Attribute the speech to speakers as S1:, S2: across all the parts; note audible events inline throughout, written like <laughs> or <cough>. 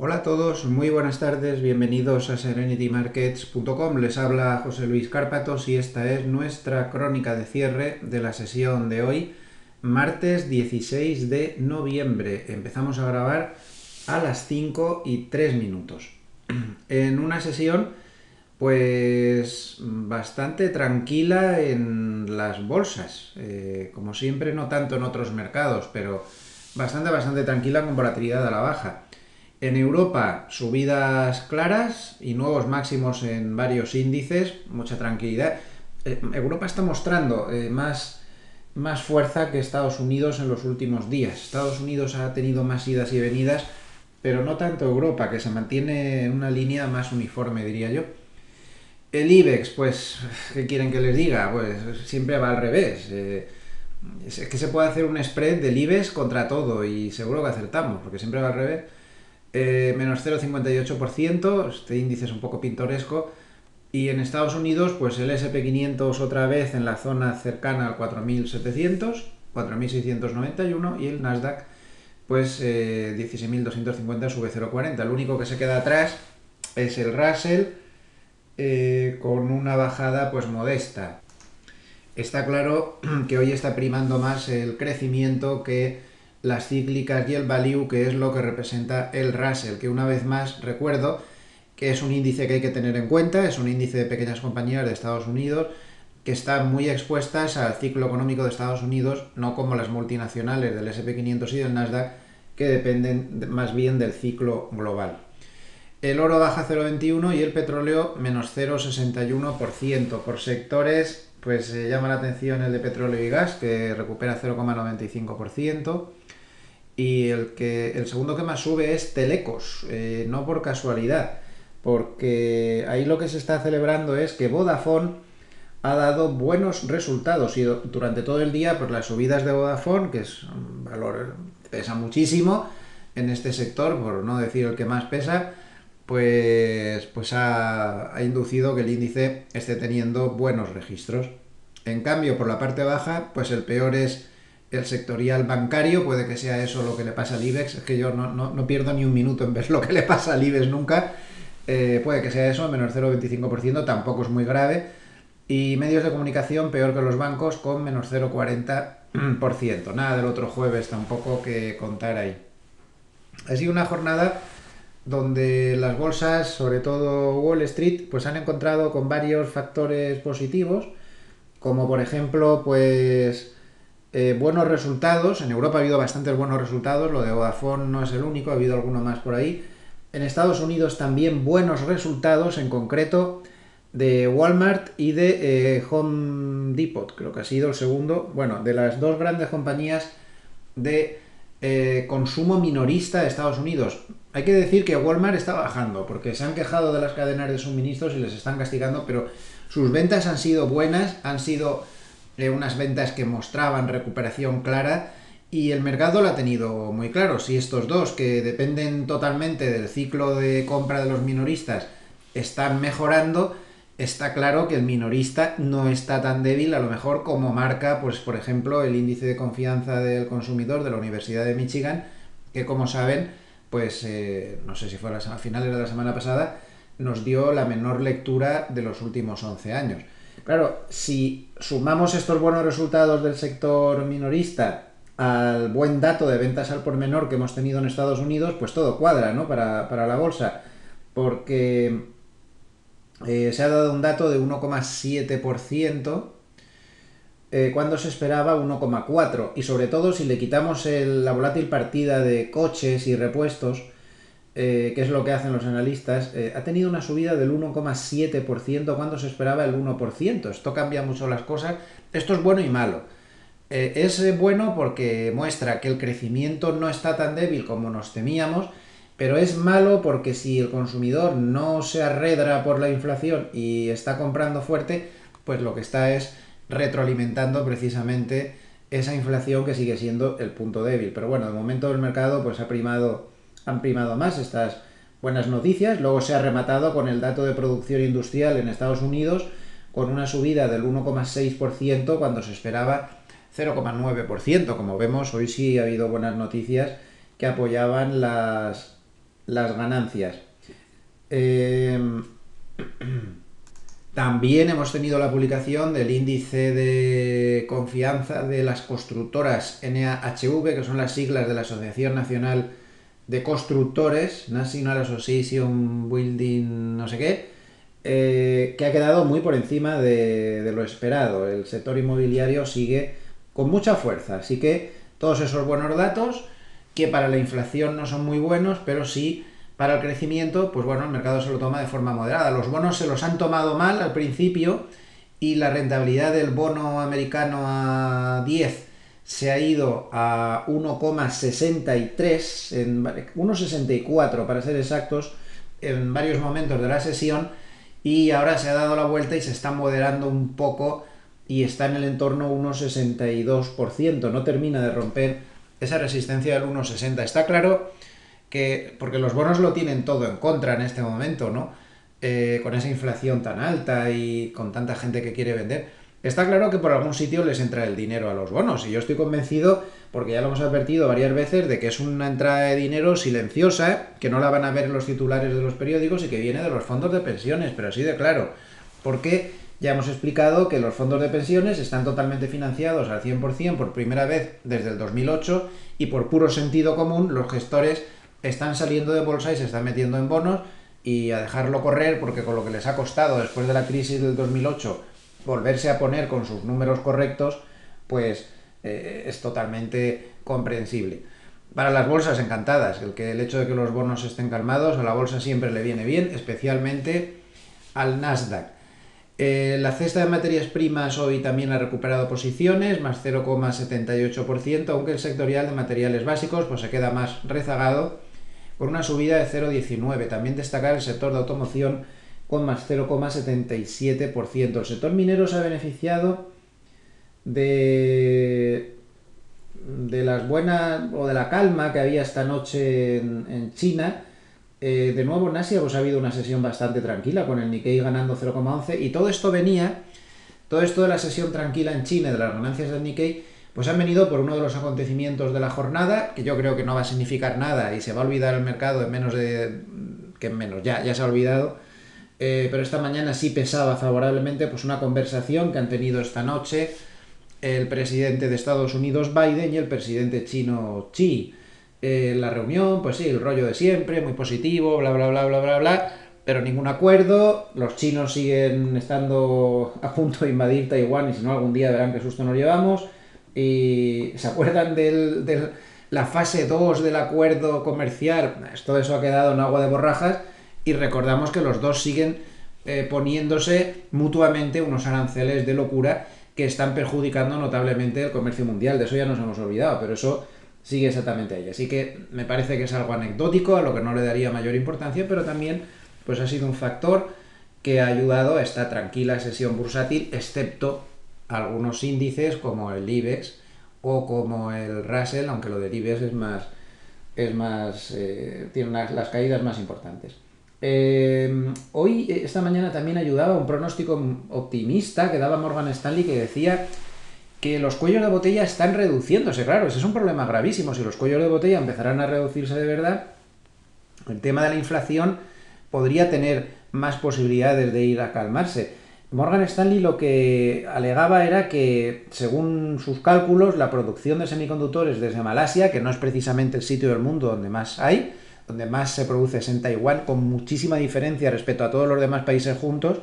S1: Hola a todos, muy buenas tardes, bienvenidos a serenitymarkets.com. Les habla José Luis Cárpatos y esta es nuestra crónica de cierre de la sesión de hoy, martes 16 de noviembre. Empezamos a grabar a las 5 y 3 minutos. <clears throat> En una sesión pues bastante tranquila en las bolsas, eh, como siempre no tanto en otros mercados, pero bastante bastante tranquila con volatilidad a la baja. En Europa, subidas claras y nuevos máximos en varios índices, mucha tranquilidad. Eh, Europa está mostrando eh, más, más fuerza que Estados Unidos en los últimos días. Estados Unidos ha tenido más idas y venidas, pero no tanto Europa, que se mantiene en una línea más uniforme, diría yo. El IBEX, pues, ¿qué quieren que les diga? Pues siempre va al revés. Eh, es que se puede hacer un spread del IBEX contra todo y seguro que acertamos, porque siempre va al revés eh, menos 0,58%, este índice es un poco pintoresco, y en Estados Unidos, pues el SP500 otra vez en la zona cercana al 4.700, 4.691, y el Nasdaq, pues 16.250 eh, sube 0,40. El único que se queda atrás es el Russell, eh, con una bajada pues modesta. Está claro <clears throat> que hoy está primando más el crecimiento que las cíclicas y el value, que es lo que representa el Russell, que una vez más recuerdo que es un índice que hay que tener en cuenta, es un índice de pequeñas compañías de Estados Unidos que están muy expuestas al ciclo económico de Estados Unidos, no como las multinacionales del SP500 y del Nasdaq, que dependen más bien del ciclo global. El oro baja 0,21 y el petróleo menos 0,61%. Por sectores, pues se llama la atención el de petróleo y gas, que recupera 0,95%. Y el, que, el segundo que más sube es Telecos, eh, no por casualidad, porque ahí lo que se está celebrando es que Vodafone ha dado buenos resultados y durante todo el día pues las subidas de Vodafone, que es un valor pesa muchísimo en este sector, por no decir el que más pesa, pues, pues ha, ha inducido que el índice esté teniendo buenos registros. En cambio, por la parte baja, pues el peor es el sectorial bancario, puede que sea eso lo que le pasa al IBEX, es que yo no, pierdo ni un minuto en ver lo que le pasa al IBEX nunca, eh, puede que sea eso, menos 0,25%, tampoco es muy grave, y medios de comunicación peor que los bancos con menos 0,40%, nada del otro jueves tampoco que contar ahí. Ha sido una jornada donde las bolsas, sobre todo Wall Street, pues han encontrado con varios factores positivos, como por ejemplo, pues eh, buenos resultados. En Europa ha habido bastantes buenos resultados. Lo de Vodafone no es el único, ha habido alguno más por ahí. En Estados Unidos también buenos resultados, en concreto de Walmart y de eh, Home Depot, creo que ha sido el segundo. Bueno, de las dos grandes compañías de eh, consumo minorista de Estados Unidos. Hay que decir que Walmart está bajando, porque se han quejado de las cadenas de suministros y les están castigando, pero sus ventas han sido buenas, han sido unas ventas que mostraban recuperación clara y el mercado lo ha tenido muy claro. Si estos dos, que dependen totalmente del ciclo de compra de los minoristas, están mejorando, está claro que el minorista no está tan débil a lo mejor como marca, pues por ejemplo, el índice de confianza del consumidor de la Universidad de Michigan, que como saben, pues eh, no sé si fue a finales de la semana pasada, nos dio la menor lectura de los últimos 11 años. Claro, si sumamos estos buenos resultados del sector minorista al buen dato de ventas al por menor que hemos tenido en Estados Unidos, pues todo cuadra, ¿no? Para, la bolsa. Porque eh, se ha dado un dato de 1,7%. Eh, cuando se esperaba 1,4 y sobre todo si le quitamos la volátil partida de coches y repuestos, eh, que es lo que hacen los analistas, eh, ha tenido una subida del 1,7% cuando se esperaba el 1%. Esto cambia mucho las cosas. Esto es bueno y malo. Eh, es bueno porque muestra que el crecimiento no está tan débil como nos temíamos, pero es malo porque si el consumidor no se arredra por la inflación y está comprando fuerte, pues lo que está es retroalimentando precisamente esa inflación que sigue siendo el punto débil. Pero bueno, de momento el mercado pues ha primado han primado más estas buenas noticias. Luego se ha rematado con el dato de producción industrial en Estados Unidos con una subida del 1,6% cuando se esperaba 0,9%. Como vemos, hoy sí ha habido buenas noticias que apoyaban las, las ganancias. Em, <clears throat> también hemos tenido la publicación del índice de confianza de las constructoras NAHV, que son las siglas de la Asociación Nacional de Constructores, National Association Building, no sé qué, eh, que ha quedado muy por encima de, lo esperado. El sector inmobiliario sigue con mucha fuerza, así que todos esos buenos datos, que para la inflación no son muy buenos, pero sí para el crecimiento, pues bueno, el mercado se lo toma de forma moderada. Los bonos se los han tomado mal al principio y la rentabilidad del bono americano a 10 se ha ido a 1,63, en 1,64 para ser exactos, en varios momentos de la sesión y ahora se ha dado la vuelta y se está moderando un poco y está en el entorno 1,62%, no termina de romper esa resistencia del 1,60. Está claro que, porque los bonos lo tienen todo en contra en este momento, ¿no? Eh, con esa inflación tan alta y con tanta gente que quiere vender, Está claro que por algún sitio les entra el dinero a los bonos y yo estoy convencido, porque ya lo hemos advertido varias veces, de que es una entrada de dinero silenciosa, que no la van a ver los titulares de los periódicos y que viene de los fondos de pensiones, pero así de claro. Porque ya hemos explicado que los fondos de pensiones están totalmente financiados al 100% por primera vez desde el 2008 y por puro sentido común los gestores están saliendo de bolsa y se están metiendo en bonos y a dejarlo correr porque con lo que les ha costado después de la crisis del 2008 volverse a poner con sus números correctos, pues eh, es totalmente comprensible. Para las bolsas encantadas, el, hecho de que los bonos estén calmados a la bolsa siempre le viene bien, especialmente al Nasdaq. Eh, la cesta de materias primas hoy también ha recuperado posiciones, más 0,78%, aunque el sectorial de materiales básicos pues, se queda más rezagado, con una subida de 0,19. También destacar el sector de automoción con más 0,77%. El sector minero se ha beneficiado de, de las buenas o de la calma que había esta noche en, China. Eh, de nuevo en Asia pues ha habido una sesión bastante tranquila con el Nikkei ganando 0,11 y todo esto venía, todo esto de la sesión tranquila en China, de las ganancias del Nikkei, pues han venido por uno de los acontecimientos de la jornada, que yo creo que no va a significar nada y se va a olvidar el mercado en menos de... que en menos, ya, ya se ha olvidado, eh, pero esta mañana sí pesaba favorablemente pues una conversación que han tenido esta noche el presidente de Estados Unidos Biden y el presidente chino Xi. Eh, la reunión, pues sí, el rollo de siempre, muy positivo, bla, bla, bla, bla, bla, bla, pero ningún acuerdo. Los chinos siguen estando <laughs> a punto de invadir Taiwán y si no algún día verán qué susto nos llevamos. Y se acuerdan de la fase 2 del acuerdo comercial, todo eso ha quedado en agua de borrajas y recordamos que los dos siguen eh, poniéndose mutuamente unos aranceles de locura que están perjudicando notablemente el comercio mundial. De eso ya nos hemos olvidado, pero eso sigue exactamente ahí. Así que me parece que es algo anecdótico, a lo que no le daría mayor importancia, pero también pues ha sido un factor que ha ayudado a esta tranquila sesión bursátil, excepto algunos índices como el IBEX o como el Russell, aunque lo del IBEX es más, es más, eh, tiene las caídas más importantes. Eh, hoy, esta mañana también ayudaba un pronóstico optimista que daba Morgan Stanley que decía que los cuellos de botella están reduciéndose. Claro, ese es un problema gravísimo. Si los cuellos de botella empezarán a reducirse de verdad, el tema de la inflación podría tener más posibilidades de ir a calmarse. Morgan Stanley lo que alegaba era que, según sus cálculos, la producción de semiconductores desde Malasia, que no es precisamente el sitio del mundo donde más hay, donde más se produce es en Taiwán, con muchísima diferencia respecto a todos los demás países juntos,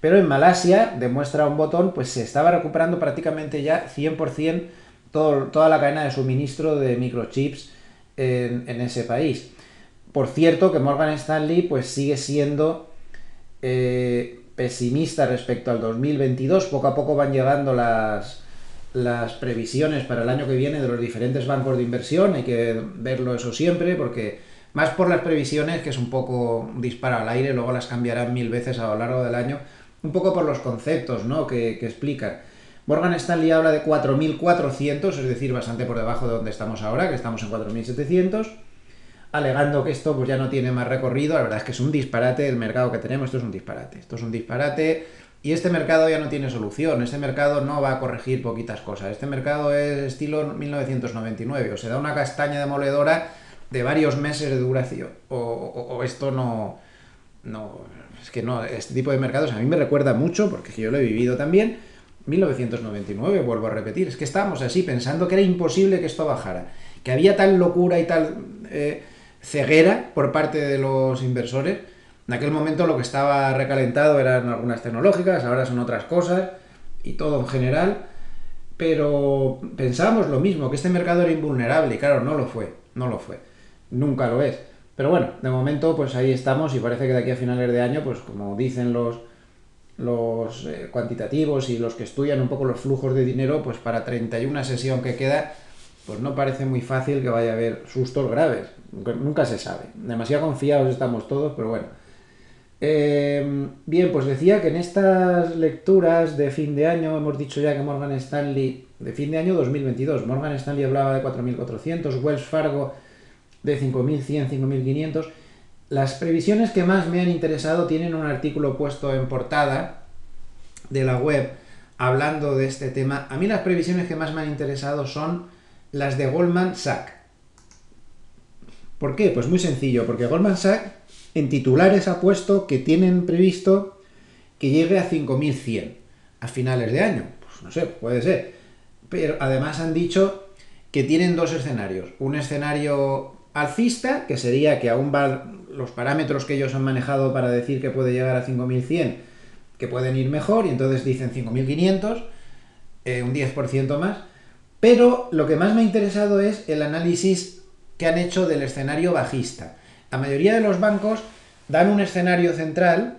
S1: pero en Malasia, demuestra un botón, pues se estaba recuperando prácticamente ya 100% toda la cadena de suministro de microchips en, ese país. Por cierto, que Morgan Stanley pues sigue siendo eh, pesimista respecto al 2022. Poco a poco van llegando las, las previsiones para el año que viene de los diferentes bancos de inversión. Hay que verlo eso siempre porque más por las previsiones, que es un poco disparo al aire, luego las cambiarán mil veces a lo largo del año, un poco por los conceptos ¿no? que, que explican. Morgan Stanley habla de 4.400, es decir, bastante por debajo de donde estamos ahora, que estamos en 4.700, alegando que esto pues, ya no tiene más recorrido. La verdad es que es un disparate el mercado que tenemos, esto es un disparate, esto es un disparate. Y este mercado ya no tiene solución, este mercado no va a corregir poquitas cosas, este mercado es estilo 1999, o se da una castaña demoledora de varios meses de duración. O, esto no, no. Es que no, este tipo de mercados a mí me recuerda mucho, porque yo lo he vivido también. 1999, vuelvo a repetir, es que estábamos así pensando que era imposible que esto bajara, que había tal locura y tal eh, ceguera por parte de los inversores. En aquel momento lo que estaba recalentado eran algunas tecnológicas, ahora son otras cosas y todo en general, pero pensábamos lo mismo, que este mercado era invulnerable y claro, no lo fue, no lo fue nunca lo es. Pero bueno, de momento pues ahí estamos y parece que de aquí a finales de año, pues como dicen los, los eh, cuantitativos y los que estudian un poco los flujos de dinero, pues para 31 sesión que queda, pues no parece muy fácil que vaya a haber sustos graves. Nunca se sabe. Demasiado confiados estamos todos, pero bueno. Em, bien, pues decía que en estas lecturas de fin de año, hemos dicho ya que Morgan Stanley, de fin de año 2022, Morgan Stanley hablaba de 4.400, Wells Fargo de 5.100, 5.500. Las previsiones que más me han interesado tienen un artículo puesto en portada de la web hablando de este tema. A mí las previsiones que más me han interesado son las de Goldman Sachs. ¿Por qué? Pues muy sencillo, porque Goldman Sachs en titulares ha puesto que tienen previsto que llegue a 5.100 a finales de año. Pues no sé, puede ser. Pero además han dicho que tienen dos escenarios. Un escenario alcista, que sería que aún van los parámetros que ellos han manejado para decir que puede llegar a 5100, que pueden ir mejor, y entonces dicen 5500, eh, un 10% más. Pero lo que más me ha interesado es el análisis que han hecho del escenario bajista. La mayoría de los bancos dan un escenario central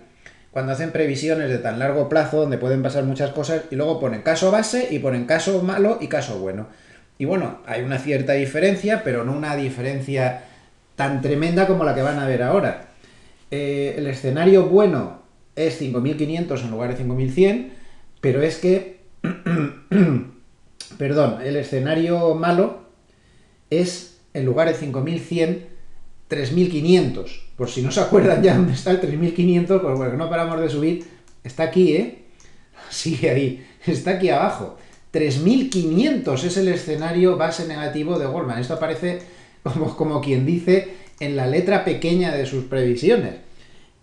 S1: cuando hacen previsiones de tan largo plazo, donde pueden pasar muchas cosas, y luego ponen caso base y ponen caso malo y caso bueno. Y bueno, hay una cierta diferencia, pero no una diferencia tan tremenda como la que van a ver ahora. Eh, el escenario bueno es 5.500 en lugar de 5.100, pero es que, <clears throat> perdón, el escenario malo es en lugar de 5.100, 3.500. Por si no se acuerdan ya dónde está el 3.500, pues bueno, no paramos de subir, está aquí, ¿eh? <laughs> Sigue ahí, está aquí abajo. 3.500 es el escenario base negativo de Goldman. Esto aparece como, como quien dice en la letra pequeña de sus previsiones.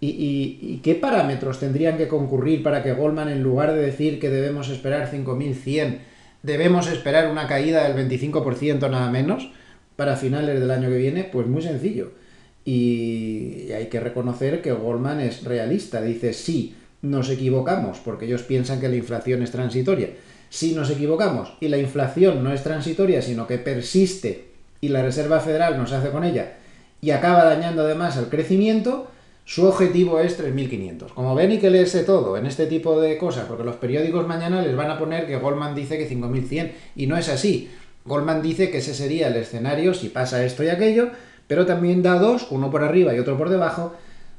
S1: ¿Y, qué parámetros tendrían que concurrir para que Goldman, en lugar de decir que debemos esperar 5.100, debemos esperar una caída del 25% nada menos para finales del año que viene? Pues muy sencillo. Y hay que reconocer que Goldman es realista. Dice, sí, nos equivocamos, porque ellos piensan que la inflación es transitoria si nos equivocamos y la inflación no es transitoria, sino que persiste y la Reserva Federal nos hace con ella y acaba dañando además al crecimiento, su objetivo es 3.500. Como ven y que leerse todo en este tipo de cosas, porque los periódicos mañana les van a poner que Goldman dice que 5.100 y no es así. Goldman dice que ese sería el escenario si pasa esto y aquello, pero también da dos, uno por arriba y otro por debajo,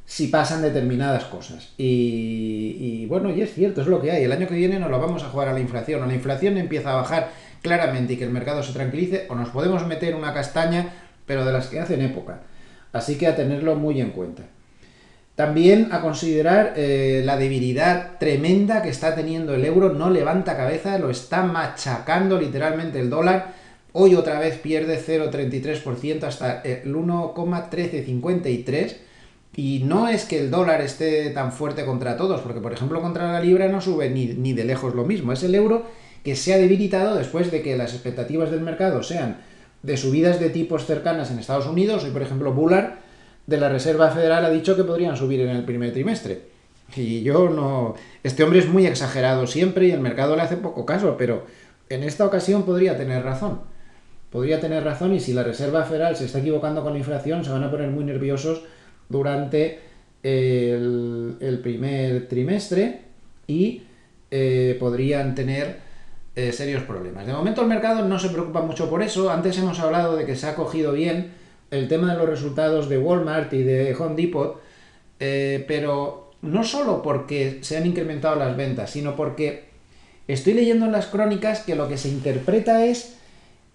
S1: si pasan determinadas cosas. Y, bueno, y es cierto, es lo que hay. El año que viene nos lo vamos a jugar a la inflación. O la inflación empieza a bajar claramente y que el mercado se tranquilice, o nos podemos meter una castaña, pero de las que hacen época. Así que a tenerlo muy en cuenta. También a considerar eh, la debilidad tremenda que está teniendo el euro, no levanta cabeza, lo está machacando literalmente el dólar. Hoy otra vez pierde 0,33% hasta el 1,1353 y no es que el dólar esté tan fuerte contra todos, porque por ejemplo contra la libra no sube ni, de lejos lo mismo. Es el euro que se ha debilitado después de que las expectativas del mercado sean de subidas de tipos cercanas en Estados Unidos. Hoy, por ejemplo, Bullard de la Reserva Federal ha dicho que podrían subir en el primer trimestre. Y yo no... Este hombre es muy exagerado siempre y el mercado le hace poco caso, pero en esta ocasión podría tener razón. Podría tener razón y si la Reserva Federal se está equivocando con la inflación, se van a poner muy nerviosos durante el, primer trimestre y eh, podrían tener eh, serios problemas. De momento el mercado no se preocupa mucho por eso. Antes hemos hablado de que se ha cogido bien el tema de los resultados de Walmart y de Home Depot, eh, pero no solo porque se han incrementado las ventas, sino porque estoy leyendo en las crónicas que lo que se interpreta es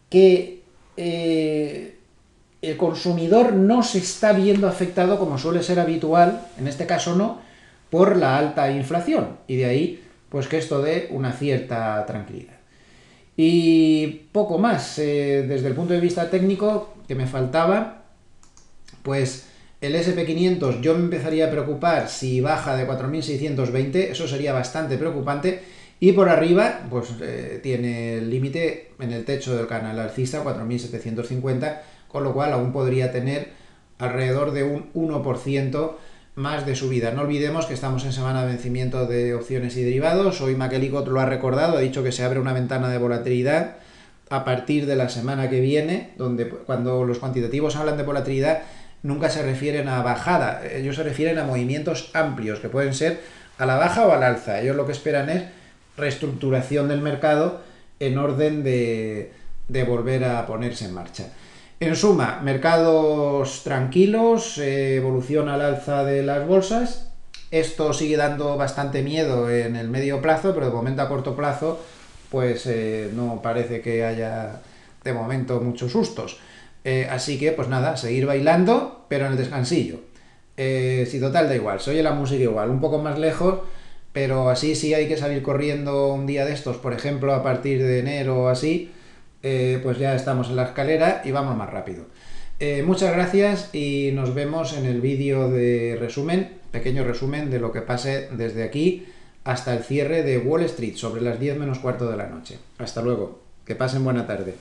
S1: que el consumidor no se está viendo afectado como suele ser habitual, en este caso no, por la alta inflación. Y de ahí, pues que esto dé una cierta tranquilidad. Y poco más, eh, desde el punto de vista técnico, que me faltaba, Pues el SP500 yo me empezaría a preocupar si baja de 4.620, eso sería bastante preocupante. Y por arriba, pues eh, tiene el límite en el techo del canal alcista, 4.750, con lo cual aún podría tener alrededor de un 1% más de subida. No olvidemos que estamos en semana de vencimiento de opciones y derivados. Hoy Makelicot lo ha recordado, ha dicho que se abre una ventana de volatilidad a partir de la semana que viene, donde cuando los cuantitativos hablan de volatilidad nunca se refieren a bajada, ellos se refieren a movimientos amplios que pueden ser a la baja o al alza. Ellos lo que esperan es reestructuración del mercado en orden de, de volver a ponerse en marcha. En suma, mercados tranquilos, eh, evolución al alza de las bolsas. Esto sigue dando bastante miedo en el medio plazo, pero de momento a corto plazo, pues eh, no parece que haya de momento muchos sustos. Eh, así que, pues nada, seguir bailando, pero en el descansillo. si total da igual, se oye la música igual, un poco más lejos, pero así sí hay que salir corriendo un día de estos, por ejemplo, a partir de enero o así, eh, pues ya estamos en la escalera y vamos más rápido. Eh, muchas gracias y nos vemos en el vídeo de resumen, pequeño resumen de lo que pase desde aquí hasta el cierre de Wall Street sobre las 10 menos cuarto de la noche. Hasta luego, que pasen buena tarde.